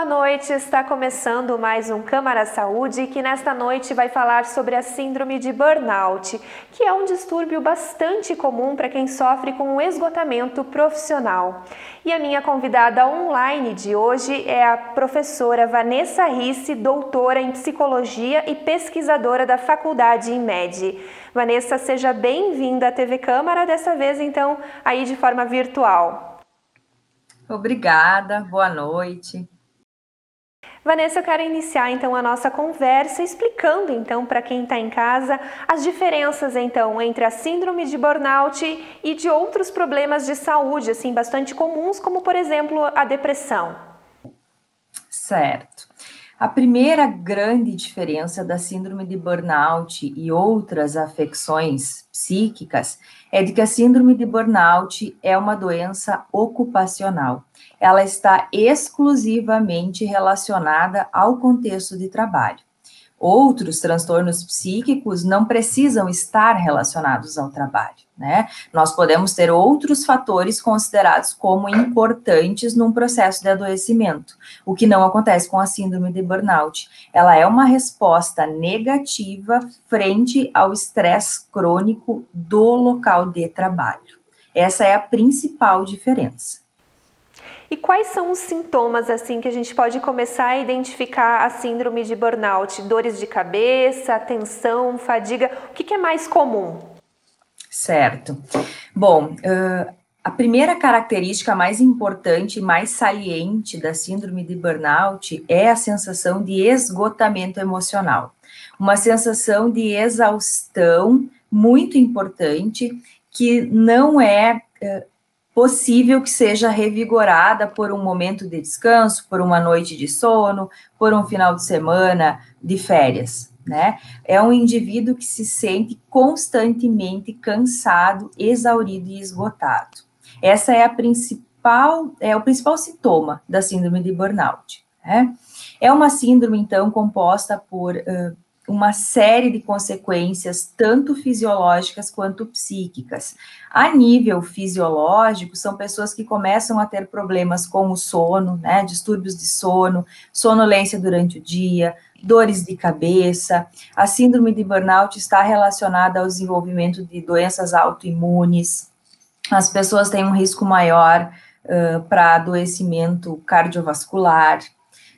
boa noite. Está começando mais um Câmara Saúde que nesta noite vai falar sobre a síndrome de burnout, que é um distúrbio bastante comum para quem sofre com o esgotamento profissional. E a minha convidada online de hoje é a professora Vanessa Risse, doutora em psicologia e pesquisadora da Faculdade IMED. Vanessa, seja bem-vinda à TV Câmara, dessa vez então aí de forma virtual. Obrigada, boa noite. Vanessa, eu quero iniciar então a nossa conversa explicando então para quem está em casa as diferenças então entre a síndrome de burnout e de outros problemas de saúde assim bastante comuns, como por exemplo a depressão. Certo. A primeira grande diferença da síndrome de burnout e outras afecções psíquicas é de que a síndrome de burnout é uma doença ocupacional. Ela está exclusivamente relacionada ao contexto de trabalho. Outros transtornos psíquicos não precisam estar relacionados ao trabalho, né? Nós podemos ter outros fatores considerados como importantes num processo de adoecimento, o que não acontece com a síndrome de burnout. Ela é uma resposta negativa frente ao estresse crônico do local de trabalho. Essa é a principal diferença. E quais são os sintomas assim que a gente pode começar a identificar a síndrome de burnout? Dores de cabeça, tensão, fadiga? O que, que é mais comum? Certo. Bom, uh, a primeira característica mais importante e mais saliente da síndrome de burnout é a sensação de esgotamento emocional. Uma sensação de exaustão muito importante que não é uh, possível que seja revigorada por um momento de descanso, por uma noite de sono, por um final de semana de férias, né? É um indivíduo que se sente constantemente cansado, exaurido e esgotado. Essa é a principal, é o principal sintoma da síndrome de burnout. Né? É uma síndrome, então, composta por uh, uma série de consequências, tanto fisiológicas quanto psíquicas. A nível fisiológico, são pessoas que começam a ter problemas com o sono, né, distúrbios de sono, sonolência durante o dia, dores de cabeça. A síndrome de burnout está relacionada ao desenvolvimento de doenças autoimunes. As pessoas têm um risco maior uh, para adoecimento cardiovascular,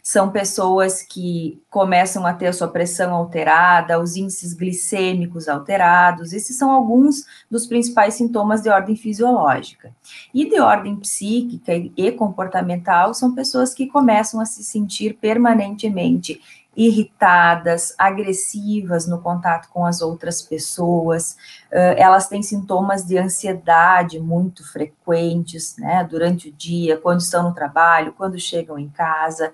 são pessoas que começam a ter a sua pressão alterada, os índices glicêmicos alterados. Esses são alguns dos principais sintomas de ordem fisiológica. E de ordem psíquica e comportamental são pessoas que começam a se sentir permanentemente irritadas, agressivas no contato com as outras pessoas, uh, elas têm sintomas de ansiedade muito frequentes, né, durante o dia, quando estão no trabalho, quando chegam em casa.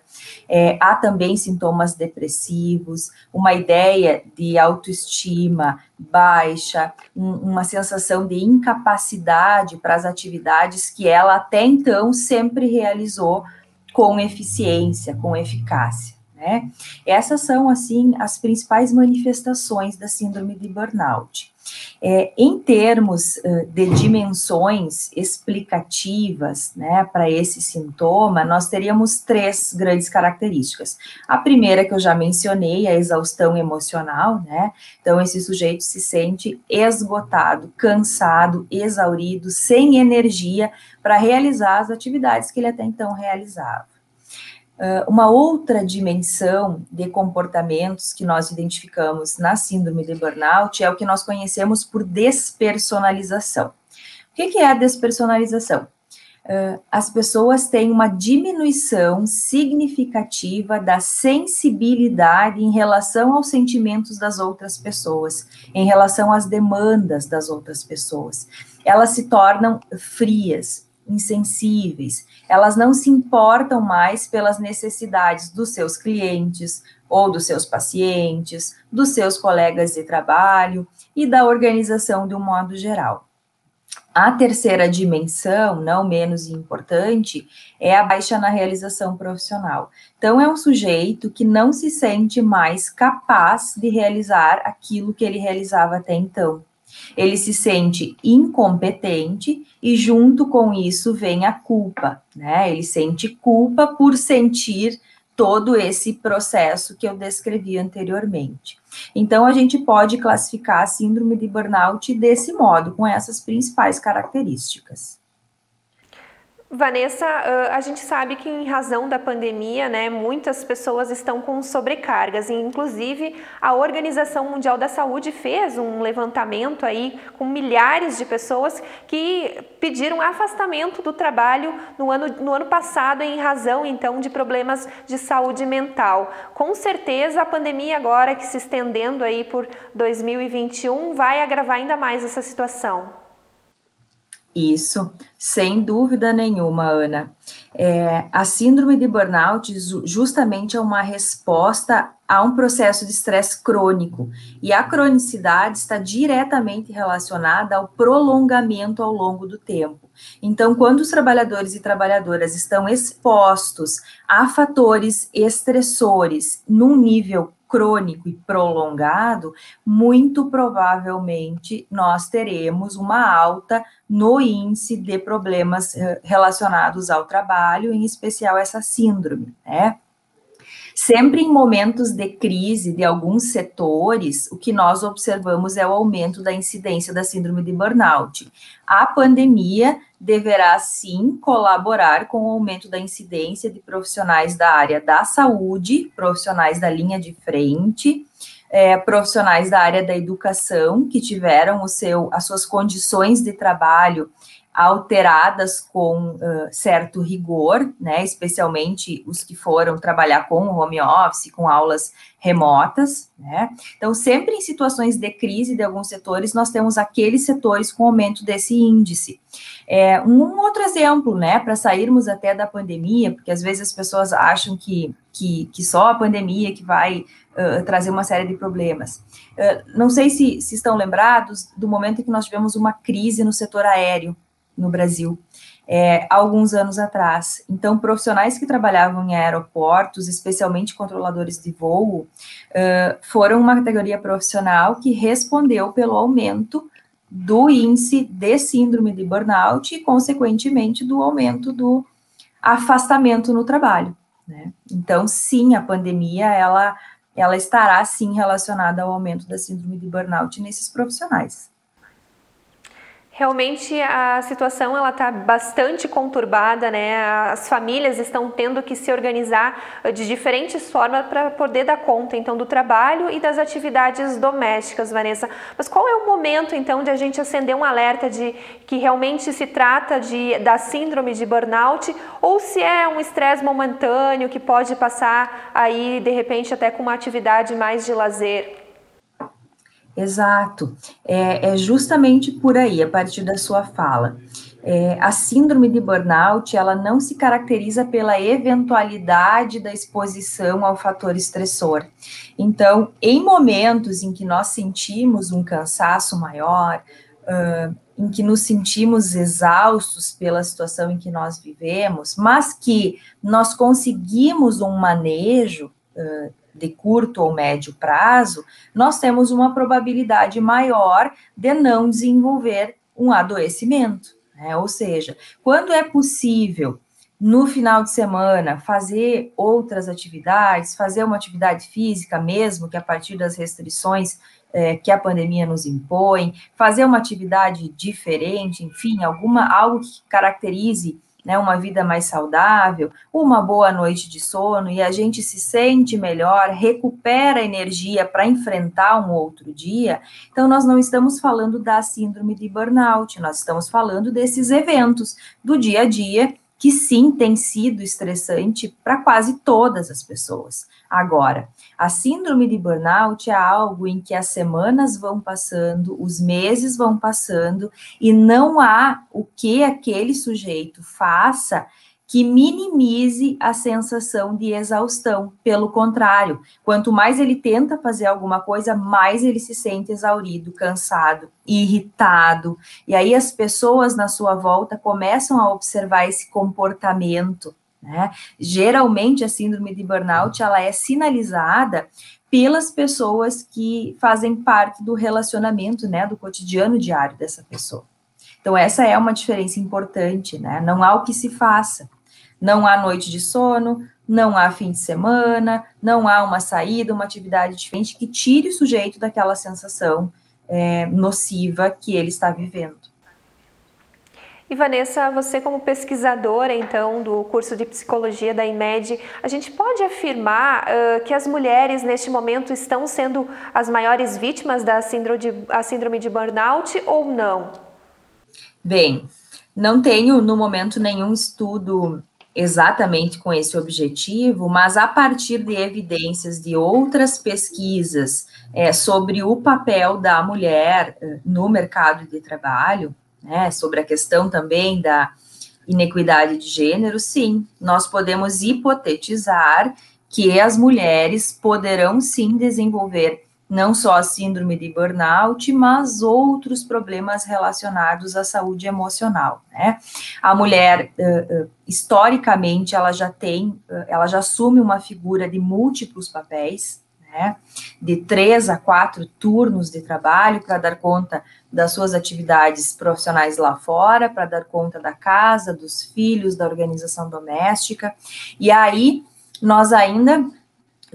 É, há também sintomas depressivos, uma ideia de autoestima baixa, um, uma sensação de incapacidade para as atividades que ela até então sempre realizou com eficiência, com eficácia. Né? Essas são, assim, as principais manifestações da síndrome de burnout. É, em termos uh, de dimensões explicativas né, para esse sintoma, nós teríamos três grandes características. A primeira que eu já mencionei, a exaustão emocional, né? Então, esse sujeito se sente esgotado, cansado, exaurido, sem energia para realizar as atividades que ele até então realizava. Uh, uma outra dimensão de comportamentos que nós identificamos na síndrome de burnout é o que nós conhecemos por despersonalização. O que, é a despersonalização? Uh, as pessoas têm uma diminuição significativa da sensibilidade em relação aos sentimentos das outras pessoas, em relação às demandas das outras pessoas. Elas se tornam frias, insensíveis, elas não se importam mais pelas necessidades dos seus clientes ou dos seus pacientes, dos seus colegas de trabalho e da organização de um modo geral. A terceira dimensão, não menos importante, é a baixa na realização profissional. Então, é um sujeito que não se sente mais capaz de realizar aquilo que ele realizava até então. Ele se sente incompetente e junto com isso vem a culpa, né? Ele sente culpa por sentir todo esse processo que eu descrevi anteriormente. Então, a gente pode classificar a síndrome de burnout desse modo, com essas principais características. Vanessa, a gente sabe que em razão da pandemia, né, muitas pessoas estão com sobrecargas, e inclusive a Organização Mundial da Saúde fez um levantamento aí com milhares de pessoas que pediram afastamento do trabalho no ano, no ano passado em razão então de problemas de saúde mental. Com certeza a pandemia agora que se estendendo aí por 2021 vai agravar ainda mais essa situação. Isso, sem dúvida nenhuma, Ana. É, a síndrome de burnout justamente é uma resposta a um processo de estresse crônico, e a cronicidade está diretamente relacionada ao prolongamento ao longo do tempo. Então, quando os trabalhadores e trabalhadoras estão expostos a fatores estressores num nível crônico e prolongado, muito provavelmente nós teremos uma alta no índice de problemas eh, relacionados ao trabalho, em especial essa síndrome, né? Sempre em momentos de crise de alguns setores, o que nós observamos é o aumento da incidência da síndrome de burnout. A pandemia deverá sim colaborar com o aumento da incidência de profissionais da área da saúde, profissionais da linha de frente, é, profissionais da área da educação que tiveram o seu, as suas condições de trabalho alteradas com uh, certo rigor, né, especialmente os que foram trabalhar com home office, com aulas remotas, né? Então, sempre em situações de crise de alguns setores, nós temos aqueles setores com aumento desse índice. É, um outro exemplo, né, para sairmos até da pandemia, porque às vezes as pessoas acham que, que, que só a pandemia que vai uh, trazer uma série de problemas. Uh, não sei se, se estão lembrados do momento em que nós tivemos uma crise no setor aéreo, no Brasil, é, alguns anos atrás. Então, profissionais que trabalhavam em aeroportos, especialmente controladores de voo, uh, foram uma categoria profissional que respondeu pelo aumento do índice de síndrome de burnout e, consequentemente, do aumento do afastamento no trabalho. Né? Então, sim, a pandemia ela, ela estará sim relacionada ao aumento da síndrome de burnout nesses profissionais. Realmente a situação ela está bastante conturbada, né? As famílias estão tendo que se organizar de diferentes formas para poder dar conta então do trabalho e das atividades domésticas, Vanessa. Mas qual é o momento então de a gente acender um alerta de que realmente se trata de da síndrome de burnout ou se é um estresse momentâneo que pode passar aí de repente até com uma atividade mais de lazer? Exato. É, é, justamente por aí, a partir da sua fala. É, a síndrome de burnout, ela não se caracteriza pela eventualidade da exposição ao fator estressor. Então, em momentos em que nós sentimos um cansaço maior, uh, em que nos sentimos exaustos pela situação em que nós vivemos, mas que nós conseguimos um manejo uh, de curto ou médio prazo, nós temos uma probabilidade maior de não desenvolver um adoecimento. Né? Ou seja, quando é possível no final de semana fazer outras atividades, fazer uma atividade física mesmo, que a partir das restrições é, que a pandemia nos impõe, fazer uma atividade diferente, enfim, alguma algo que caracterize né, uma vida mais saudável, uma boa noite de sono e a gente se sente melhor, recupera energia para enfrentar um outro dia. Então, nós não estamos falando da síndrome de burnout, nós estamos falando desses eventos do dia a dia que sim tem sido estressante para quase todas as pessoas. Agora, a síndrome de burnout é algo em que as semanas vão passando, os meses vão passando e não há o que aquele sujeito faça que minimize a sensação de exaustão. Pelo contrário, quanto mais ele tenta fazer alguma coisa, mais ele se sente exaurido, cansado, irritado. E aí as pessoas na sua volta começam a observar esse comportamento. Né? Geralmente a síndrome de burnout ela é sinalizada pelas pessoas que fazem parte do relacionamento, né, do cotidiano diário dessa pessoa. Então essa é uma diferença importante, né? Não há o que se faça. Não há noite de sono, não há fim de semana, não há uma saída, uma atividade diferente que tire o sujeito daquela sensação é, nociva que ele está vivendo. E Vanessa, você como pesquisadora então do curso de psicologia da IMED, a gente pode afirmar uh, que as mulheres neste momento estão sendo as maiores vítimas da síndrome de, síndrome de burnout ou não? Bem, não tenho no momento nenhum estudo exatamente com esse objetivo, mas a partir de evidências de outras pesquisas é, sobre o papel da mulher eh, no mercado de trabalho, né, sobre a questão também da inequidade de gênero, sim, nós podemos hipotetizar que as mulheres poderão sim desenvolver não só a síndrome de burnout, mas outros problemas relacionados à saúde emocional, né? A mulher, uh, uh, historicamente, ela já tem, uh, ela já assume uma figura de múltiplos papéis, né? De três a quatro turnos de trabalho para dar conta das suas atividades profissionais lá fora, para dar conta da casa, dos filhos, da organização doméstica, e aí nós ainda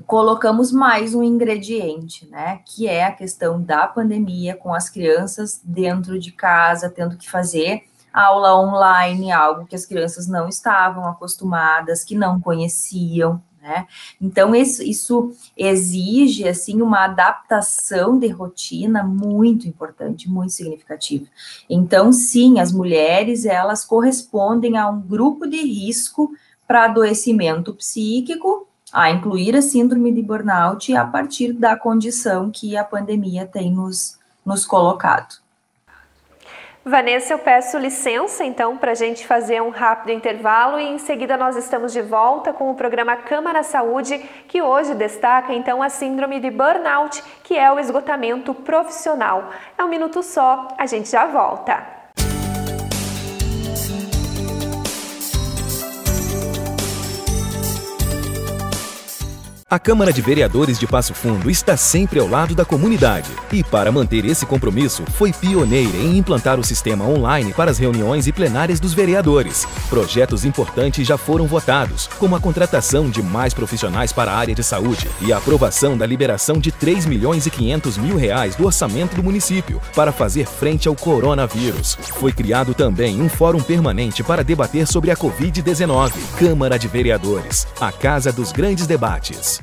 colocamos mais um ingrediente, né, que é a questão da pandemia com as crianças dentro de casa, tendo que fazer aula online, algo que as crianças não estavam acostumadas, que não conheciam, né? Então isso, isso exige assim uma adaptação de rotina muito importante, muito significativa. Então sim, as mulheres elas correspondem a um grupo de risco para adoecimento psíquico a incluir a síndrome de burnout a partir da condição que a pandemia tem nos, nos colocado. Vanessa, eu peço licença então para a gente fazer um rápido intervalo e em seguida nós estamos de volta com o programa Câmara Saúde, que hoje destaca então a síndrome de burnout, que é o esgotamento profissional. É um minuto só, a gente já volta. A Câmara de Vereadores de Passo Fundo está sempre ao lado da comunidade e, para manter esse compromisso, foi pioneira em implantar o sistema online para as reuniões e plenárias dos vereadores. Projetos importantes já foram votados, como a contratação de mais profissionais para a área de saúde e a aprovação da liberação de 3 milhões e 500 mil reais do orçamento do município para fazer frente ao coronavírus. Foi criado também um fórum permanente para debater sobre a Covid-19. Câmara de Vereadores, a casa dos grandes debates.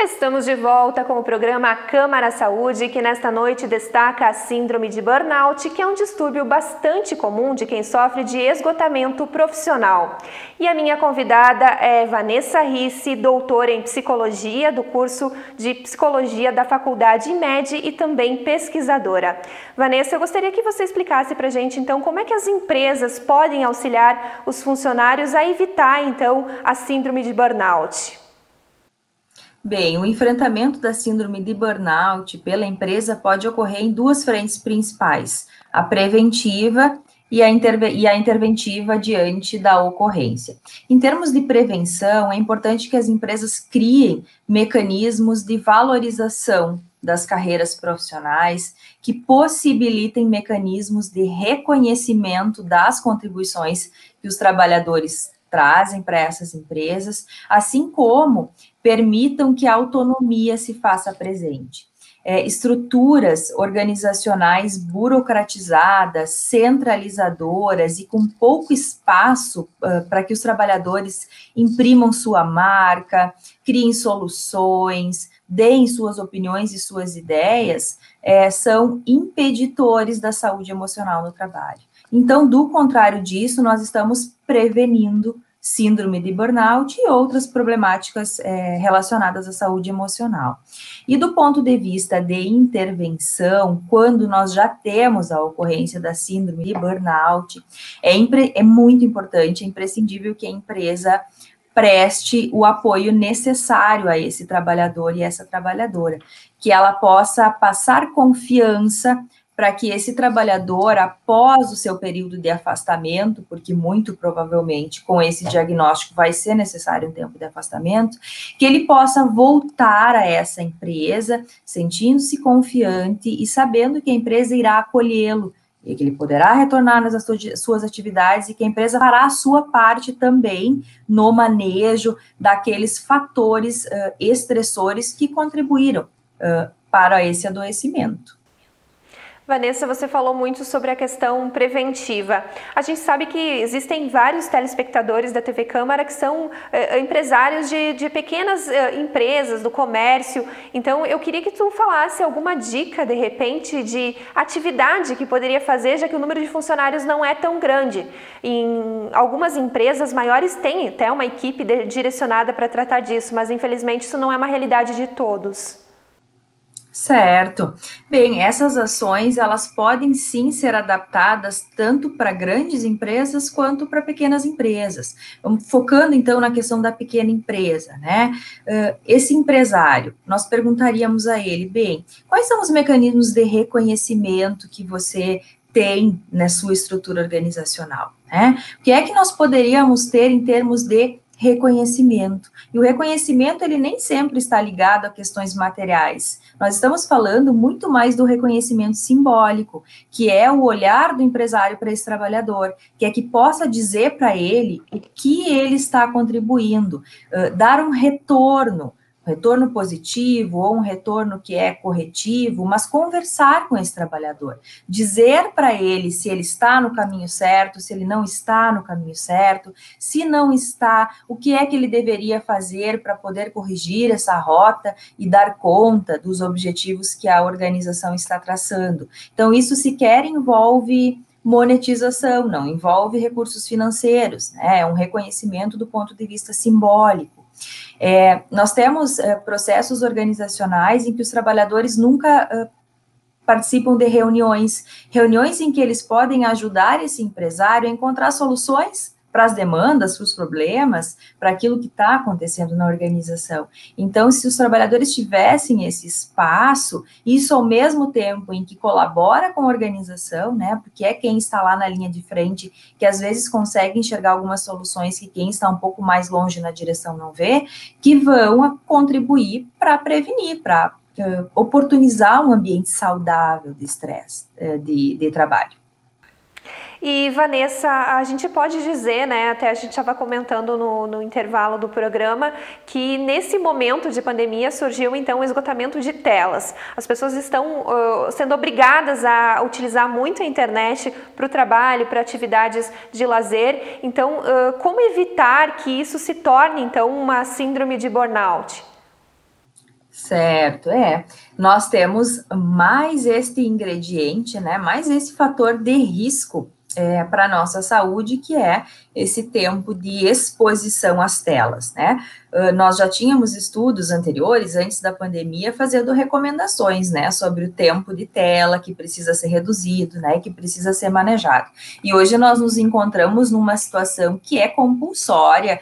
Estamos de volta com o programa Câmara Saúde, que nesta noite destaca a síndrome de burnout, que é um distúrbio bastante comum de quem sofre de esgotamento profissional. E a minha convidada é Vanessa Risse, doutora em psicologia do curso de psicologia da Faculdade IMED e também pesquisadora. Vanessa, eu gostaria que você explicasse para a gente então como é que as empresas podem auxiliar os funcionários a evitar então a síndrome de burnout. Bem, o enfrentamento da síndrome de burnout pela empresa pode ocorrer em duas frentes principais: a preventiva e a, e a, interventiva diante da ocorrência. Em termos de prevenção, é importante que as empresas criem mecanismos de valorização das carreiras profissionais que possibilitem mecanismos de reconhecimento das contribuições que os trabalhadores trazem para essas empresas, assim como permitam que a autonomia se faça presente. É, estruturas organizacionais burocratizadas, centralizadoras e com pouco espaço uh, para que os trabalhadores imprimam sua marca, criem soluções, deem suas opiniões e suas ideias, é, são impeditores da saúde emocional no trabalho. Então, do contrário disso, nós estamos prevenindo síndrome de burnout e outras problemáticas é, relacionadas à saúde emocional. E do ponto de vista de intervenção, quando nós já temos a ocorrência da síndrome de burnout, é, é muito importante, é imprescindível que a empresa preste o apoio necessário a esse trabalhador e essa trabalhadora, que ela possa passar confiança para que esse trabalhador, após o seu período de afastamento, porque muito provavelmente com esse diagnóstico vai ser necessário um tempo de afastamento, que ele possa voltar a essa empresa sentindo-se confiante e sabendo que a empresa irá acolhê-lo e que ele poderá retornar nas suas atividades e que a empresa fará a sua parte também no manejo daqueles fatores uh, estressores que contribuíram uh, para esse adoecimento. Vanessa, você falou muito sobre a questão preventiva. A gente sabe que existem vários telespectadores da TV Câmara que são eh, empresários de, de pequenas eh, empresas, do comércio. Então, eu queria que tu falasse alguma dica, de repente, de atividade que poderia fazer, já que o número de funcionários não é tão grande. Em algumas empresas maiores têm até uma equipe de, direcionada para tratar disso, mas infelizmente isso não é uma realidade de todos. Certo. Bem, essas ações elas podem sim ser adaptadas tanto para grandes empresas quanto para pequenas empresas. Focando então na questão da pequena empresa, né? esse empresário, nós perguntaríamos a ele, bem, quais são os mecanismos de reconhecimento que você tem na sua estrutura organizacional, né? O que é que nós poderíamos ter em termos de reconhecimento. E o reconhecimento ele nem sempre está ligado a questões materiais. Nós estamos falando muito mais do reconhecimento simbólico, que é o olhar do empresário para esse trabalhador, que é que possa dizer para ele o que ele está contribuindo, uh, dar um retorno, retorno positivo ou um retorno que é corretivo, mas conversar com esse trabalhador, dizer para ele se ele está no caminho certo, se ele não está no caminho certo, se não está, o que é que ele deveria fazer para poder corrigir essa rota e dar conta dos objetivos que a organização está traçando. Então, isso sequer envolve monetização, não envolve recursos financeiros, né? é um reconhecimento do ponto de vista simbólico. É, nós temos é, processos organizacionais em que os trabalhadores nunca é, participam de reuniões, reuniões em que eles podem ajudar esse empresário a encontrar soluções para as demandas, para os problemas, para aquilo que está acontecendo na organização. Então, se os trabalhadores tivessem esse espaço, isso ao mesmo tempo em que colabora com a organização, né, porque é quem está lá na linha de frente, que às vezes consegue enxergar algumas soluções que quem está um pouco mais longe na direção não vê, que vão contribuir para prevenir, para uh, oportunizar um ambiente saudável de estresse, uh, de, de trabalho. E Vanessa, a gente pode dizer, né, até a gente estava comentando no, no, intervalo do programa, que nesse momento de pandemia surgiu então o esgotamento de telas. As pessoas estão uh, sendo obrigadas a utilizar muito a internet para o trabalho, para atividades de lazer. Então, uh, como evitar que isso se torne então uma síndrome de burnout? Certo, é. Nós temos mais este ingrediente, né? Mais esse fator de risco é, para a nossa saúde, que é esse tempo de exposição às telas, né? Uh, nós já tínhamos estudos anteriores, antes da pandemia, fazendo recomendações, né, sobre o tempo de tela que precisa ser reduzido, né, que precisa ser manejado. E hoje nós nos encontramos numa situação que é compulsória,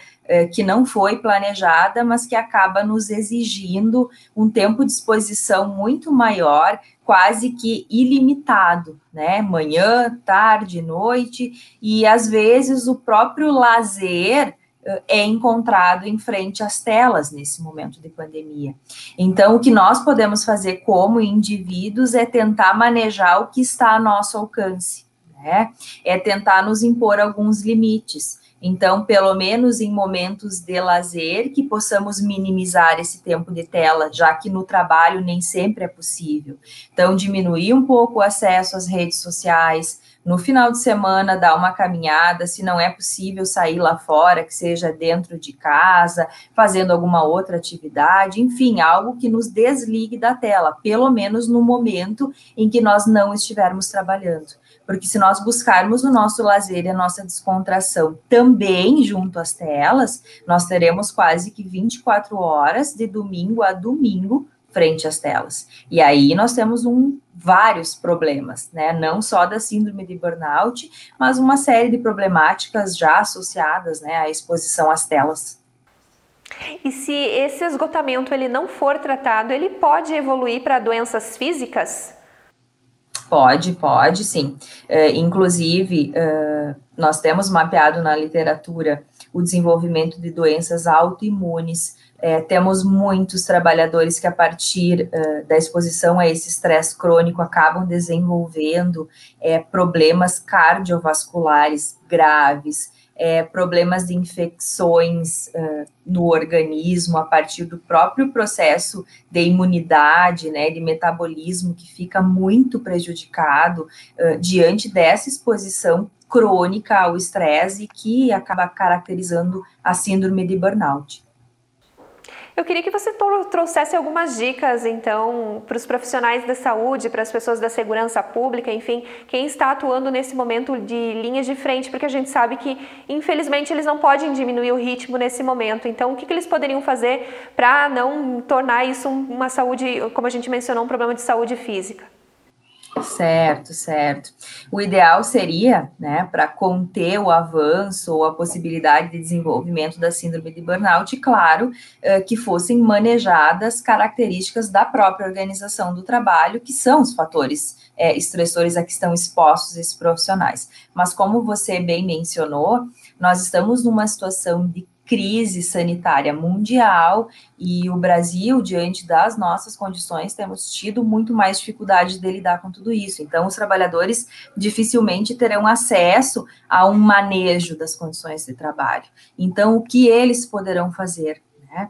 que não foi planejada, mas que acaba nos exigindo um tempo de exposição muito maior, quase que ilimitado, né? Manhã, tarde, noite, e às vezes o próprio lazer é, é encontrado em frente às telas nesse momento de pandemia. Então, o que nós podemos fazer como indivíduos é tentar manejar o que está a nosso alcance, né? É tentar nos impor alguns limites. Então, pelo menos em momentos de lazer, que possamos minimizar esse tempo de tela, já que no trabalho nem sempre é possível. Então, diminuir um pouco o acesso às redes sociais, no final de semana dar uma caminhada, se não é possível sair lá fora, que seja dentro de casa, fazendo alguma outra atividade, enfim, algo que nos desligue da tela, pelo menos no momento em que nós não estivermos trabalhando. Porque se nós buscarmos o nosso lazer e a nossa descontração também junto às telas, nós teremos quase que 24 horas de domingo a domingo frente às telas. E aí nós temos um, vários problemas, né? Não só da síndrome de burnout, mas uma série de problemáticas já associadas, né, à exposição às telas. E se esse esgotamento ele não for tratado, ele pode evoluir para doenças físicas? Pode, pode, sim. Uh, inclusive, uh, nós temos mapeado na literatura o desenvolvimento de doenças autoimunes. É, temos muitos trabalhadores que, a partir uh, da exposição a esse estresse crônico, acabam desenvolvendo é, problemas cardiovasculares graves, é, problemas de infecções uh, no organismo a partir do próprio processo de imunidade, né, de metabolismo que fica muito prejudicado uh, diante dessa exposição crônica ao estresse que acaba caracterizando a síndrome de burnout. Eu queria que você trouxesse algumas dicas, então, para os profissionais da saúde, para as pessoas da segurança pública, enfim, quem está atuando nesse momento de linha de frente, porque a gente sabe que, infelizmente, eles não podem diminuir o ritmo nesse momento. Então, o que, que eles poderiam fazer para não tornar isso uma saúde, como a gente mencionou, um problema de saúde física? Certo, certo. O ideal seria, né, para conter o avanço ou a possibilidade de desenvolvimento da síndrome de burnout, claro, eh, que fossem manejadas características da própria organização do trabalho, que são os fatores eh, estressores a que estão expostos esses profissionais. Mas como você bem mencionou, nós estamos numa situação de crise sanitária mundial e o Brasil, diante das nossas condições, temos tido muito mais dificuldade de lidar com tudo isso. Então, os trabalhadores dificilmente terão acesso a um manejo das condições de trabalho. Então, o que eles poderão fazer? Né?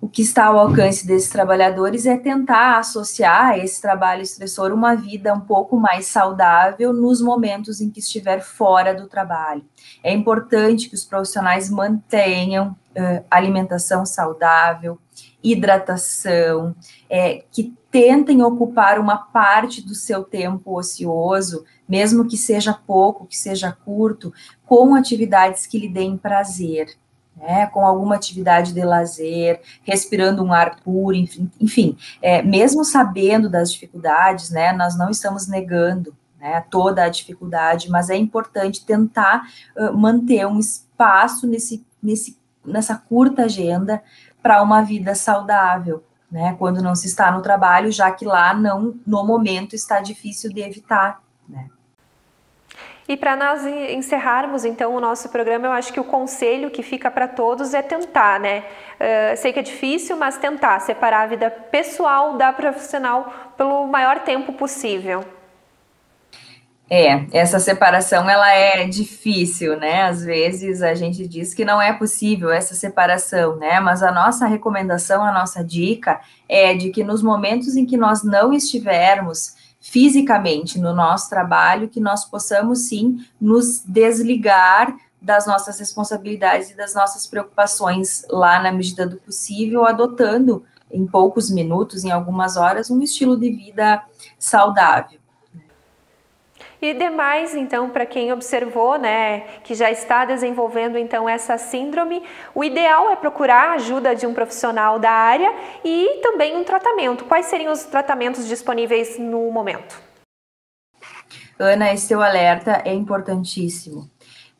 O que está ao alcance desses trabalhadores é tentar associar a esse trabalho estressor uma vida um pouco mais saudável nos momentos em que estiver fora do trabalho. É importante que os profissionais mantenham uh, alimentação saudável, hidratação, é, que tentem ocupar uma parte do seu tempo ocioso, mesmo que seja pouco, que seja curto, com atividades que lhe deem prazer né, com alguma atividade de lazer, respirando um ar puro, enfim, enfim é, mesmo sabendo das dificuldades, né, nós não estamos negando né, toda a dificuldade, mas é importante tentar uh, manter um espaço nesse, nesse, nessa curta agenda para uma vida saudável, né, quando não se está no trabalho, já que lá não, no momento, está difícil de evitar, né. E para nós encerrarmos então o nosso programa, eu acho que o conselho que fica para todos é tentar, né? Uh, sei que é difícil, mas tentar separar a vida pessoal da profissional pelo maior tempo possível. É, essa separação ela é difícil, né? Às vezes a gente diz que não é possível essa separação, né? Mas a nossa recomendação, a nossa dica é de que nos momentos em que nós não estivermos fisicamente no nosso trabalho, que nós possamos sim nos desligar das nossas responsabilidades e das nossas preocupações lá na medida do possível, adotando em poucos minutos, em algumas horas, um estilo de vida saudável. E demais, então, para quem observou, né, que já está desenvolvendo então essa síndrome, o ideal é procurar a ajuda de um profissional da área e também um tratamento. Quais seriam os tratamentos disponíveis no momento? Ana, esse seu alerta é importantíssimo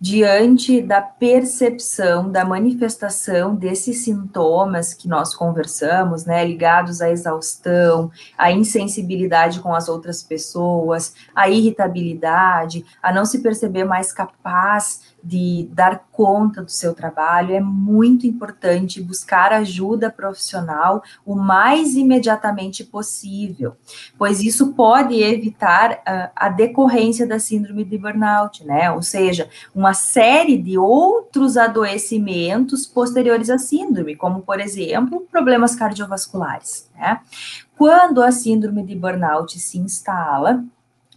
diante da percepção, da manifestação desses sintomas que nós conversamos, né, ligados à exaustão, à insensibilidade com as outras pessoas, à irritabilidade, a não se perceber mais capaz de dar conta do seu trabalho, é muito importante buscar ajuda profissional o mais imediatamente possível, pois isso pode evitar uh, a decorrência da síndrome de burnout, né? Ou seja, uma série de outros adoecimentos posteriores à síndrome, como, por exemplo, problemas cardiovasculares, né? Quando a síndrome de burnout se instala,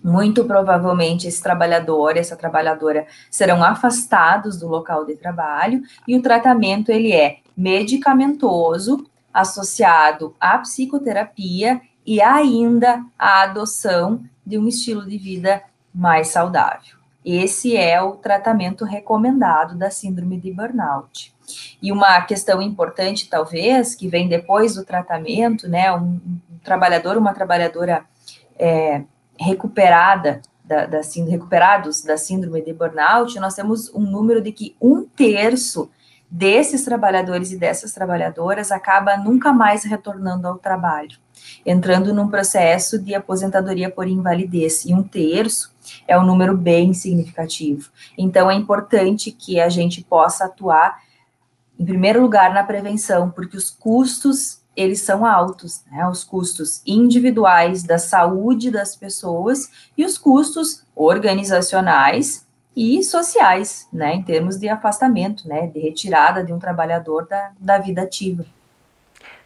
muito provavelmente esse trabalhador, essa trabalhadora serão afastados do local de trabalho e o tratamento ele é medicamentoso, associado à psicoterapia e ainda à adoção de um estilo de vida mais saudável. Esse é o tratamento recomendado da síndrome de burnout. E uma questão importante, talvez, que vem depois do tratamento, né? Um, um trabalhador, uma trabalhadora é, recuperada da, da, recuperados da síndrome de burnout, nós temos um número de que um terço desses trabalhadores e dessas trabalhadoras acaba nunca mais retornando ao trabalho. entrando num processo de aposentadoria por invalidez, e um terço é um número bem significativo. Então, é importante que a gente possa atuar, em primeiro lugar, na prevenção, porque os custos eles são altos, né? Os custos individuais da saúde das pessoas e os custos organizacionais e sociais, né? Em termos de afastamento, né? De retirada de um trabalhador da, da vida ativa.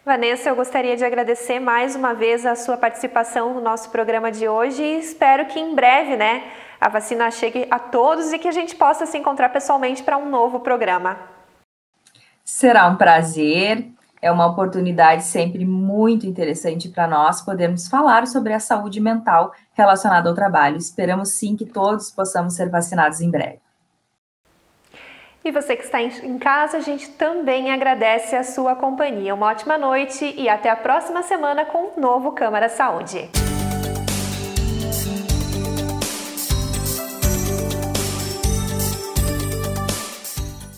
Vanessa, eu gostaria de agradecer mais uma vez a sua participação no nosso programa de hoje e espero que em breve, né, a vacina chegue a todos e que a gente possa se encontrar pessoalmente para um novo programa. Será um prazer é uma oportunidade sempre muito interessante para nós podermos falar sobre a saúde mental relacionada ao trabalho. Esperamos sim que todos possamos ser vacinados em breve. E você que está em casa, a gente também agradece a sua companhia. Uma ótima noite e até a próxima semana com um novo Câmara Saúde.